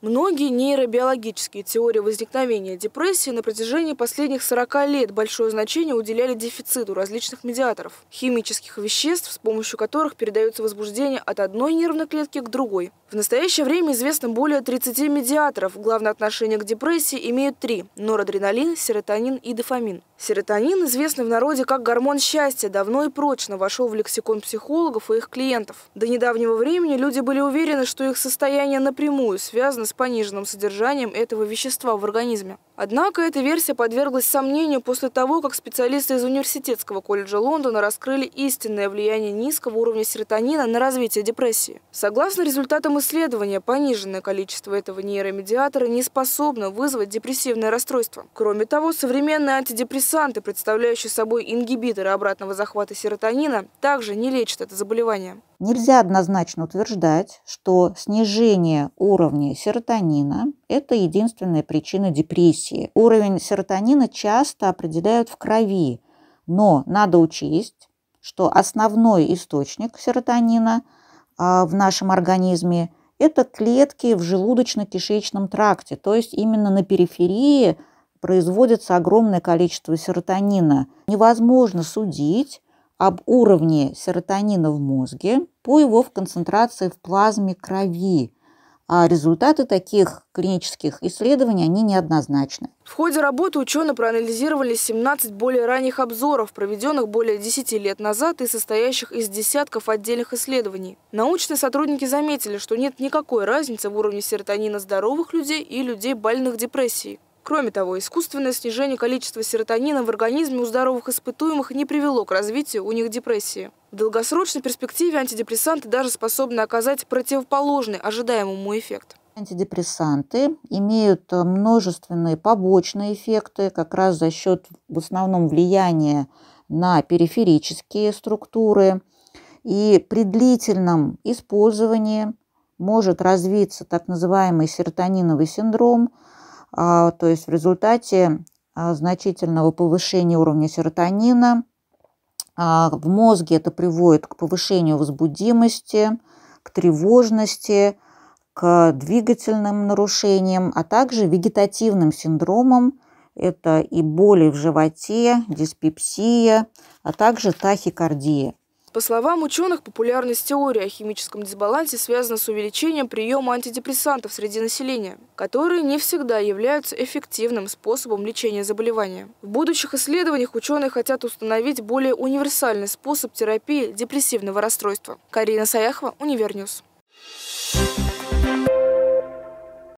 Многие нейробиологические теории возникновения депрессии на протяжении последних 40 лет большое значение уделяли дефициту различных медиаторов, химических веществ, с помощью которых передается возбуждение от одной нервной клетки к другой. В настоящее время известно более 30 медиаторов. Главное отношение к депрессии имеют три – норадреналин, серотонин и дофамин. Серотонин, известный в народе как гормон счастья, давно и прочно вошел в лексикон психологов и их клиентов. До недавнего времени люди были уверены, что их состояние напрямую связано с пониженным содержанием этого вещества в организме. Однако эта версия подверглась сомнению после того, как специалисты из Университетского колледжа Лондона раскрыли истинное влияние низкого уровня серотонина на развитие депрессии. Согласно результатам исследования, пониженное количество этого нейромедиатора не способно вызвать депрессивное расстройство. Кроме того, современные антидепрессанты, представляющие собой ингибиторы обратного захвата серотонина, также не лечат это заболевание. Нельзя однозначно утверждать, что снижение уровня серотонина – это единственная причина депрессии. Уровень серотонина часто определяют в крови, но надо учесть, что основной источник серотонина а, в нашем организме – это клетки в желудочно-кишечном тракте, то есть именно на периферии производится огромное количество серотонина. Невозможно судить об уровне серотонина в мозге по его концентрации в плазме крови. А результаты таких клинических исследований, они неоднозначны. В ходе работы ученые проанализировали 17 более ранних обзоров, проведенных более 10 лет назад и состоящих из десятков отдельных исследований. Научные сотрудники заметили, что нет никакой разницы в уровне серотонина здоровых людей и людей больных депрессией. Кроме того, искусственное снижение количества серотонина в организме у здоровых испытуемых не привело к развитию у них депрессии. В долгосрочной перспективе антидепрессанты даже способны оказать противоположный ожидаемому эффект. Антидепрессанты имеют множественные побочные эффекты как раз за счет в основном влияния на периферические структуры. И при длительном использовании может развиться так называемый серотониновый синдром – а, то есть в результате а, значительного повышения уровня серотонина в мозге это приводит к повышению возбудимости, к тревожности, к двигательным нарушениям, а также вегетативным синдромам. Это и боли в животе, диспепсия, а также тахикардия. По словам ученых, популярность теории о химическом дисбалансе связана с увеличением приема антидепрессантов среди населения, которые не всегда являются эффективным способом лечения заболевания. В будущих исследованиях ученые хотят установить более универсальный способ терапии депрессивного расстройства. Карина Саяхова, UniverNews. Thank you